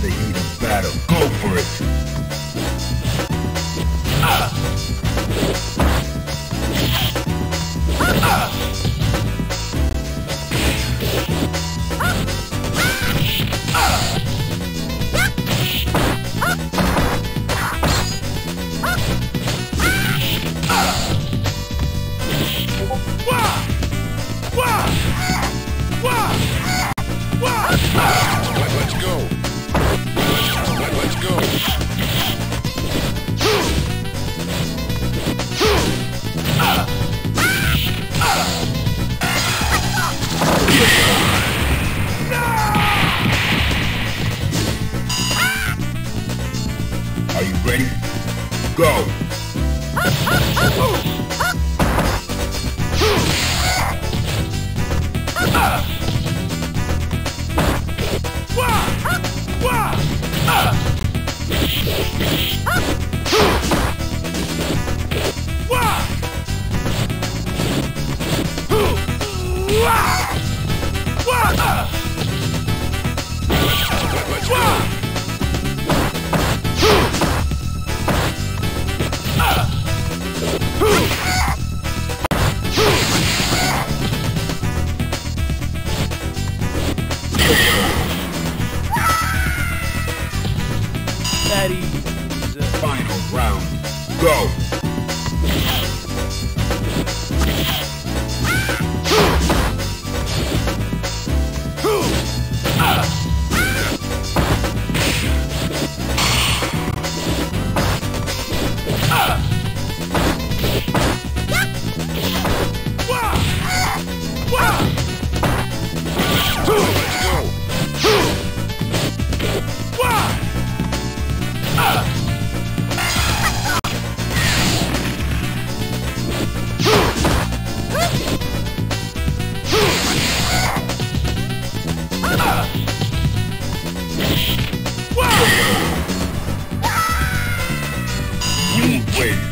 the heat of battle. Go for it. Let, Are you ready? Go. Easy. Final round. Go. wait.